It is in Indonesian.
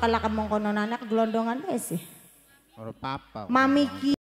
bakal kamong kono anak gelondongan besi, sih. Ora papa. Mami ki